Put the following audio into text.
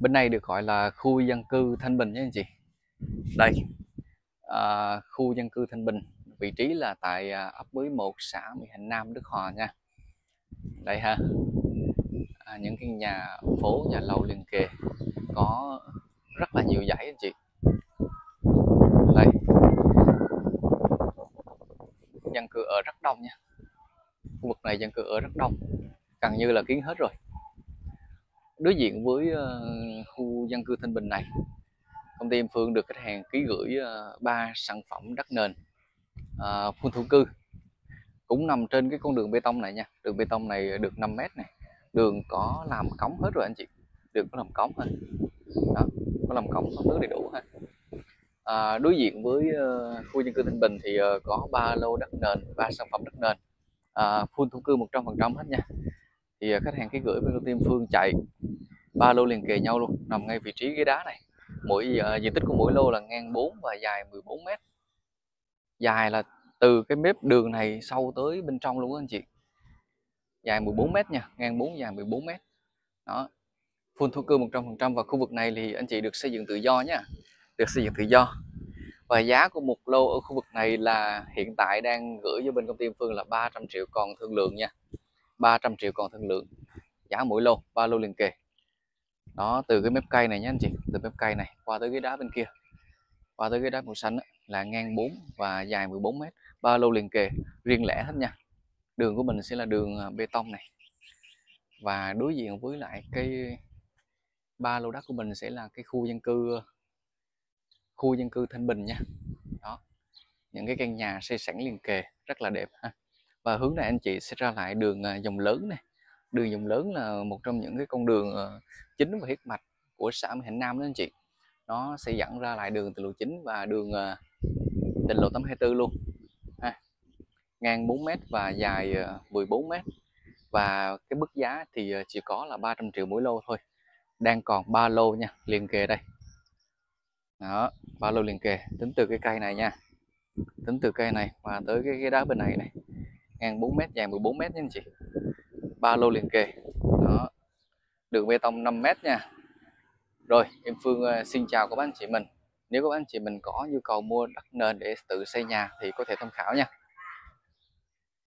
bên này được gọi là khu dân cư Thanh Bình nhé anh chị. Đây à, khu dân cư Thanh Bình vị trí là tại à, ấp Bới 1 xã Mỹ Hạnh Nam Đức Hòa nha. Đây ha. À, những cái nhà phố nhà lầu liền kề có rất là nhiều dãy anh chị. Đây. Dân cư ở rất đông nha. Khu vực này dân cư ở rất đông. Gần như là kiến hết rồi đối diện với uh, khu dân cư Thanh Bình này. Công ty em Phương được khách hàng ký gửi ờ, ba uh, sản phẩm đất nền uh, phun thổ cư cũng nằm trên cái con đường bê tông này nha. Đường bê tông này được 5 mét này. Đường có làm cống hết rồi anh chị. Đường có làm cống hết. Đó, có làm cống có nước đầy đủ ha à, đối diện với uh, khu dân cư Thanh Bình thì uh, có ba lô đất nền ba sản phẩm đất nền. À, phun thổ cư 100% hết nha thì à, khách hàng ký gửi với công ty Phương chạy ba lô liền kề nhau luôn nằm ngay vị trí ghế đá này. Mỗi uh, diện tích của mỗi lô là ngang 4 và dài 14 mét. Dài là từ cái mép đường này sâu tới bên trong luôn á anh chị. Dài 14 mét nha ngang 4 dài 14 mét. Đó. Full thổ cư 100% và khu vực này thì anh chị được xây dựng tự do nha được xây dựng tự do. Và giá của một lô ở khu vực này là hiện tại đang gửi cho bên công ty Phương là 300 triệu còn thương lượng nha. 300 triệu còn thương lượng. Giá mỗi lô ba lô liền kề. Đó từ cái mép cây này nhé anh chị từ mép cây này qua tới cái đá bên kia. Qua tới cái đá màu xanh đó, là ngang 4 và dài 14 mét ba lô liền kề riêng lẻ hết nha. Đường của mình sẽ là đường à, bê tông này. Và đối diện với lại cái ba lô đất của mình sẽ là cái khu dân cư khu dân cư Thanh Bình nha. Đó những cái căn nhà xây sẵn liền kề rất là đẹp ha và hướng này anh chị sẽ ra lại đường à, dòng lớn này. Đường dòng lớn là một trong những cái con đường ờ, chính và huyết mạch của xã Mỹ Hạnh Nam đó anh chị. Nó sẽ dẫn ra lại đường từ lộ chính và đường ờ, tỉnh lộ 824 luôn ha. Ngang 4 m và dài ờ, 14m và cái mức giá thì chỉ có là 300 triệu mỗi lô thôi. Đang còn ba lô nha liền kề đây. Đó ba lô liền kề. Tính từ cái cây này nha. Tính từ cây này và tới cái, cái đá bên này này ngang 4 m dài 14 m nha anh chị. Ba lô liền kề. Đó. Đường bê tông 5 m nha. Rồi, em Phương ờ, xin chào các anh chị mình. Nếu các anh chị mình có nhu cầu mua đất nền để tự xây nhà thì có thể tham khảo nha.